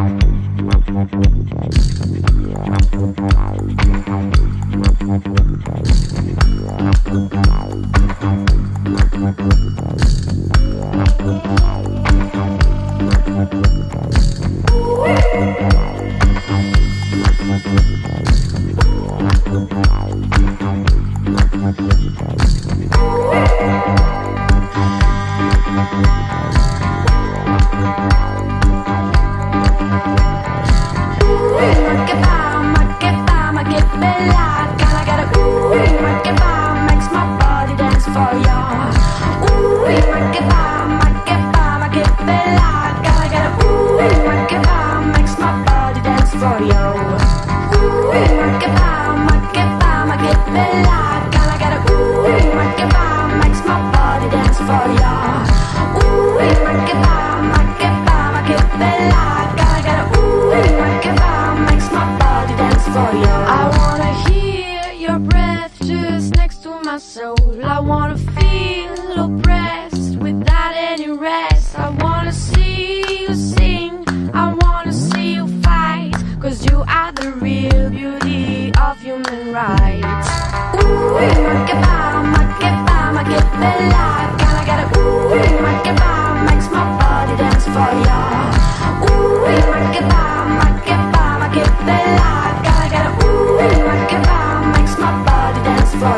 Thank you. for you. Ooh, Makeba, Makeba, Makeba, Gala, gala, ooh, Makeba, makes my body dance for you. Ooh, Makeba, Makeba, Makeba, ooh, makes my body dance for you. I wanna hear your breath just next to my soul. I wanna feel your breath.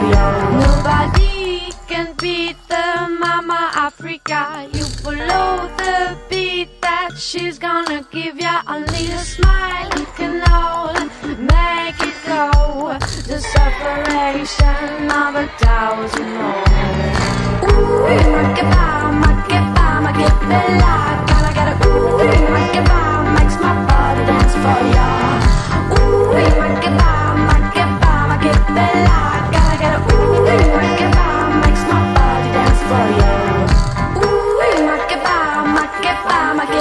Nobody can beat the Mama Africa. You follow the beat that she's gonna give ya. Only a smile you can all make it go. The separation of a thousand more. Ooh, makeba, makeba, makebela. Gotta gotta. ooh.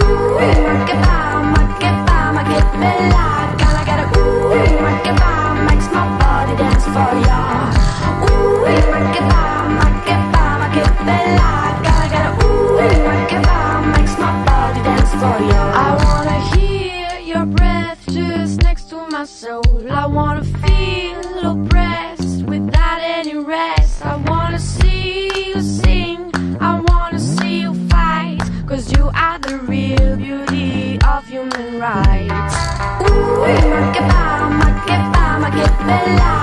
Ooh, make it bomb, make it bomb, make it mellow. wanna see you sing, I wanna see you fight, cause you are the real beauty of human rights. Ooh, Makeba, make it by, make it